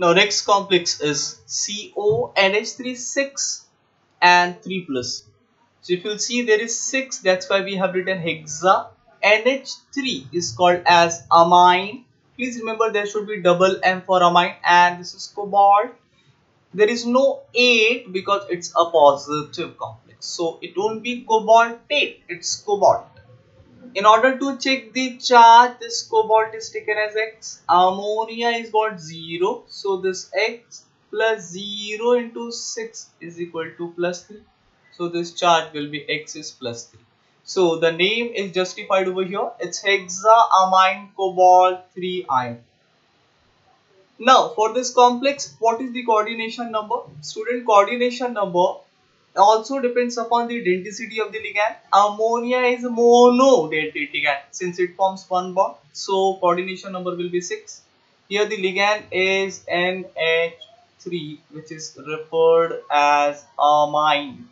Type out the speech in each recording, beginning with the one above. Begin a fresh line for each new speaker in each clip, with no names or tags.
Now next complex is CO NH3 6 and 3 plus. So if you'll see there is 6 that's why we have written hexa. NH3 is called as ammine. Please remember there should be double M for ammine and this is cobalt. There is no 8 because it's a positive complex. So it won't be cobaltate, it's cobalt. In order to check the charge, this cobalt is taken as X. Ammonia is what 0. So this X plus 0 into 6 is equal to plus 3. So this charge will be X is plus 3. So the name is justified over here. It's hexaammine cobalt 3 ion. Now for this complex, what is the coordination number? Student coordination number also depends upon the denticity of the ligand. Ammonia is a mono ligand since it forms one bond. So coordination number will be 6. Here the ligand is NH3 which is referred as ammine.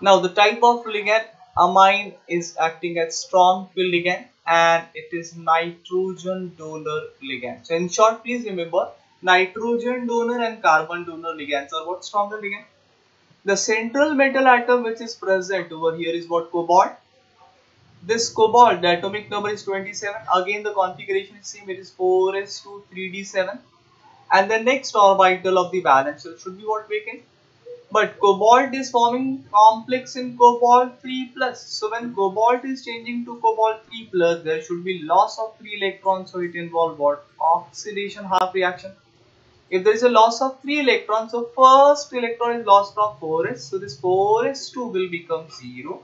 Now the type of ligand ammine is acting as strong field ligand and it is nitrogen donor ligand. So in short please remember nitrogen donor and carbon donor ligands are what stronger ligand the central metal atom which is present over here is what cobalt. This cobalt, the atomic number is 27. Again, the configuration is same. It is 4s2 3d7. And the next orbital of the valence should be what vacant. But cobalt is forming complex in cobalt 3 plus. So when cobalt is changing to cobalt 3 plus, there should be loss of 3 electrons. So it involves what? Oxidation half reaction if there is a loss of 3 electrons, so first electron is lost from 4s, so this 4s2 will become 0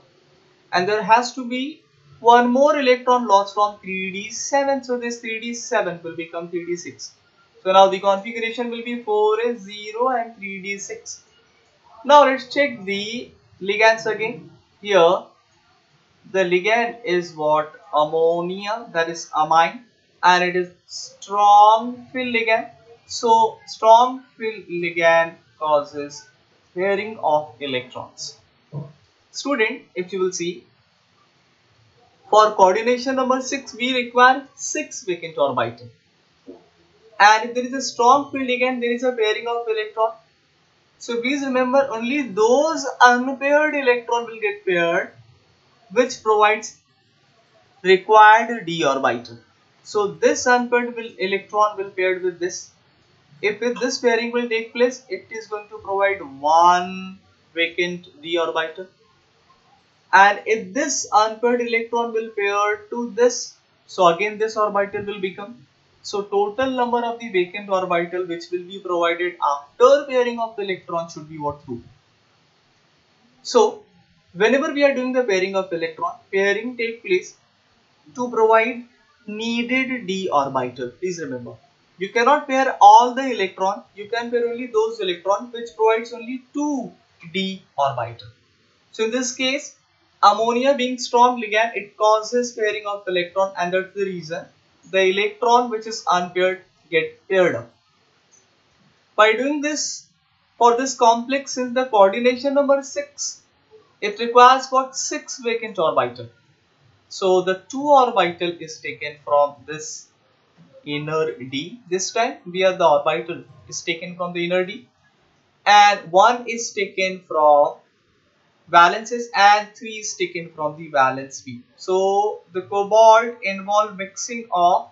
and there has to be one more electron lost from 3d7, so this 3d7 will become 3d6. So now the configuration will be 4s0 and 3d6. Now let's check the ligands again. Here the ligand is what ammonia that is ammine and it is strong field ligand so strong field ligand causes pairing of electrons. Student, if you will see, for coordination number 6, we require 6 vacant orbital. And if there is a strong field ligand, there is a pairing of electron. So please remember only those unpaired electron will get paired which provides required d orbital. So this unpaired will electron will paired with this if this pairing will take place it is going to provide one vacant d orbital and if this unpaired electron will pair to this so again this orbital will become. So total number of the vacant orbital which will be provided after pairing of the electron should be what through. So whenever we are doing the pairing of electron pairing take place to provide needed d orbital please remember you cannot pair all the electron. You can pair only those electron which provides only 2d orbital. So in this case, ammonia being strong ligand, it causes pairing of electron and that's the reason the electron which is unpaired get paired up. By doing this, for this complex since the coordination number 6, it requires what 6 vacant orbital. So the 2 orbital is taken from this inner D. This time we are the orbital is taken from the inner D and 1 is taken from valences and 3 is taken from the valence P. So the cobalt involve mixing of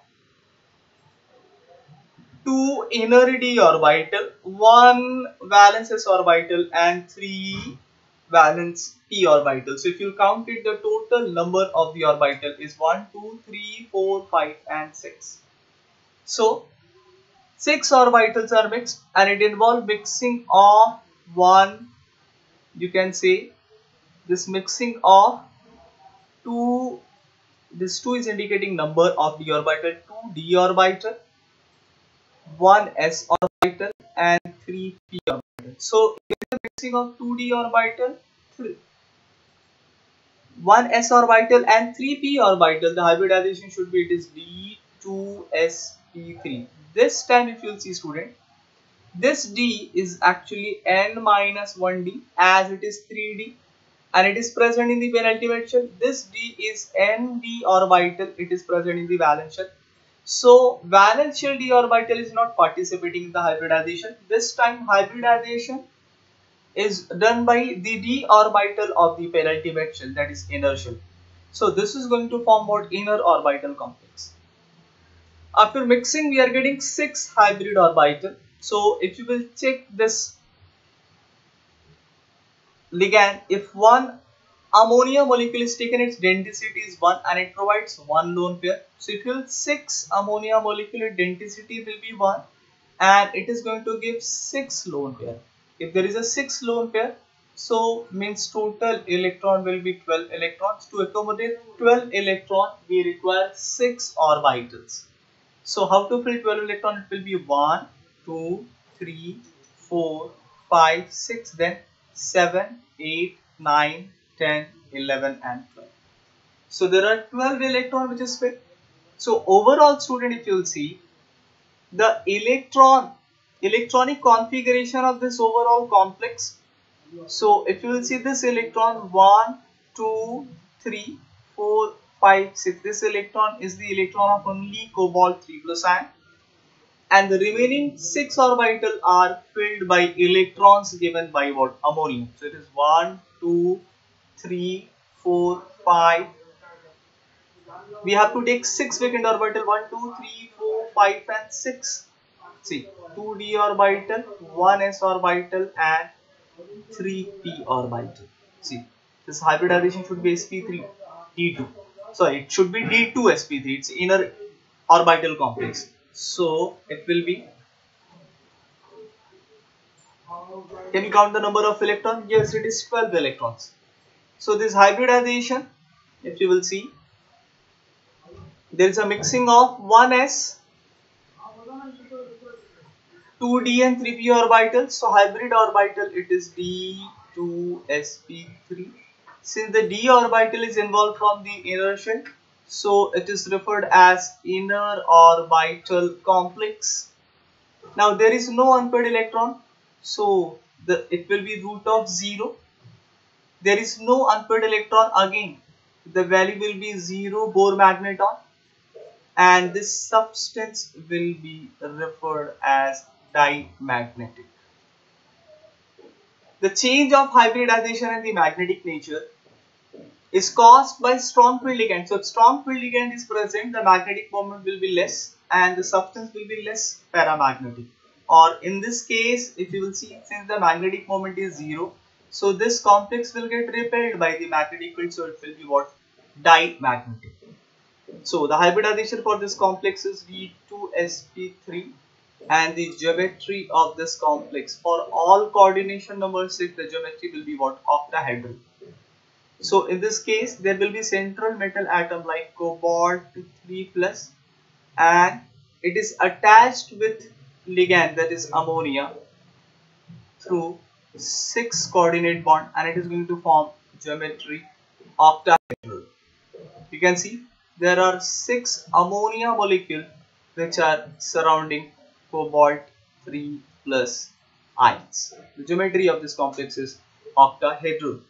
two inner D orbital, one valences orbital and three valence p orbital. So if you count it, the total number of the orbital is 1, 2, 3, 4, 5 and 6. So, six orbitals are mixed and it involves mixing of one, you can say this mixing of two, this 2 is indicating number of d orbital, 2 d orbital, one s orbital and 3 p orbital. So, mixing of 2 d orbital, 3, 1 s orbital and 3 p orbital. The hybridization should be it is d2s P3. This time if you'll see student, this D is actually N minus 1D as it is 3D and it is present in the penultimate shell. This D is ND orbital, it is present in the valence shell. So valence shell d orbital is not participating in the hybridization. This time hybridization is done by the d orbital of the penultimate shell that is inner shell. So this is going to form what inner orbital complex. After mixing we are getting 6 hybrid orbital. So if you will check this ligand if one ammonia molecule is taken its denticity is 1 and it provides one lone pair. So if you will 6 ammonia molecular denticity will be 1 and it is going to give 6 lone pair. If there is a 6 lone pair so means total electron will be 12 electrons. To accommodate 12 electron we require 6 orbitals so how to fill 12 electron it will be 1 2 3 4 5 6 then 7 8 9 10, 11 and 12. So there are 12 electron which is filled. So overall student if you will see the electron electronic configuration of this overall complex. So if you will see this electron 1, 2, 3, 4, 5, 6 this electron is the electron of only cobalt 3 plus ion and the remaining 6 orbital are filled by electrons given by what ammonium. So it is 1, 2, 3, 4, 5. We have to take 6 vacant orbital 1, 2, 3, 4, 5 and 6. See 2d orbital, 1s orbital and 3p orbital. See this hybridization should be sp3 d2. Sorry, it should be d2 sp3. It's inner orbital complex. So it will be can you count the number of electrons? Yes, it is 12 electrons. So this hybridization, if you will see, there is a mixing of 1s, 2d and 3p orbitals. So hybrid orbital it is d2sp3. Since the d orbital is involved from the inner shell, so it is referred as inner orbital complex. Now there is no unpaired electron, so the it will be root of 0 there is no unpaired electron again the value will be 0 Bohr magneton and this substance will be referred as diamagnetic. The change of hybridization and the magnetic nature is caused by strong field ligand. So if strong field ligand is present, the magnetic moment will be less and the substance will be less paramagnetic. Or in this case, if you will see, since the magnetic moment is zero, so this complex will get repelled by the magnetic field, so it will be what? Diamagnetic. So the hybridization for this complex is d2sp3 and the geometry of this complex for all coordination number 6 the geometry will be what? Octahedral. So in this case there will be central metal atom like cobalt 3 plus and it is attached with ligand that is ammonia through 6 coordinate bond and it is going to form geometry octahedral. You can see there are 6 ammonia molecule which are surrounding cobalt 3 plus ions. The geometry of this complex is octahedral.